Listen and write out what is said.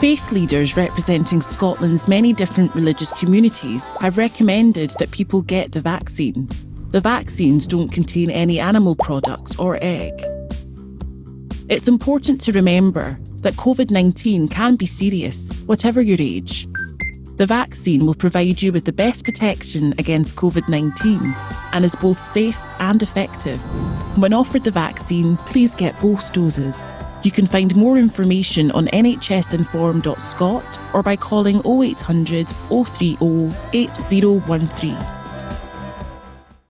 Faith leaders representing Scotland's many different religious communities have recommended that people get the vaccine. The vaccines don't contain any animal products or egg. It's important to remember that COVID 19 can be serious, whatever your age. The vaccine will provide you with the best protection against COVID 19 and is both safe and effective. When offered the vaccine, please get both doses. You can find more information on nhsinform.scot or by calling 0800 030 8013.